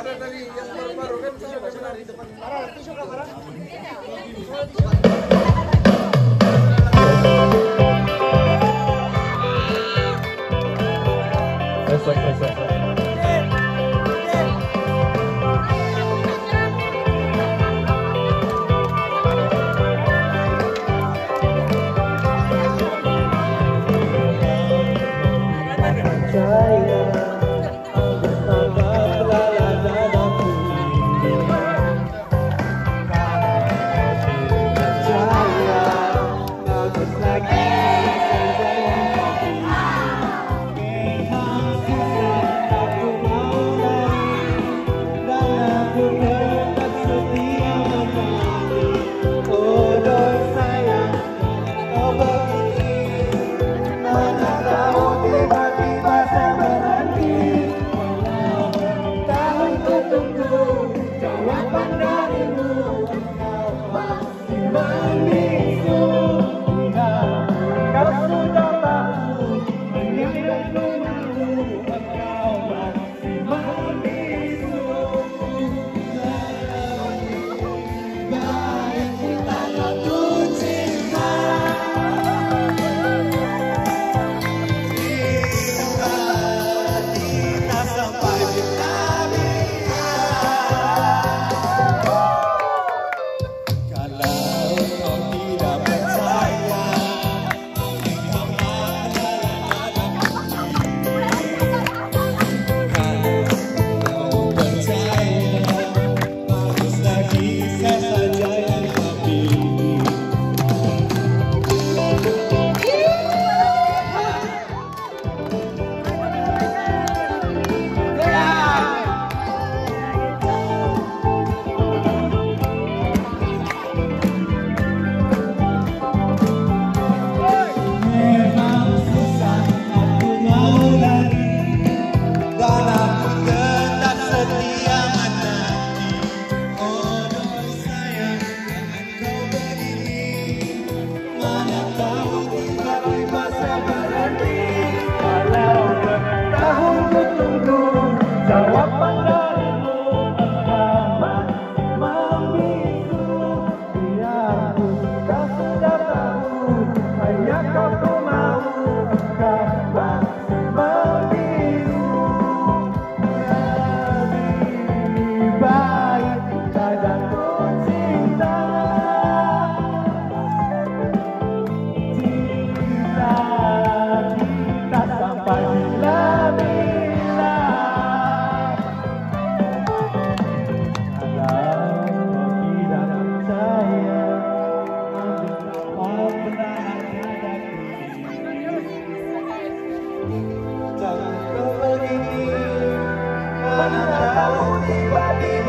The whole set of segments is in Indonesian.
Ada tadi yang baru-baru kan di depan. Itu.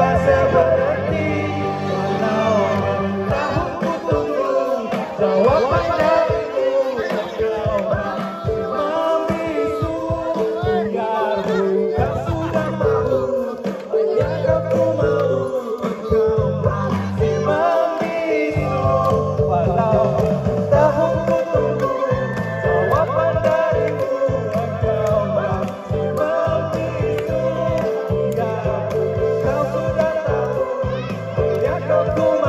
terpaksa berhenti tahu jawabannya Don't go